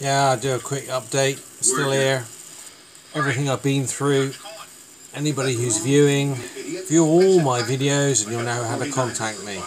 Yeah, I'll do a quick update. Still here. Everything I've been through. Anybody who's viewing, view all my videos and you'll know how to contact me.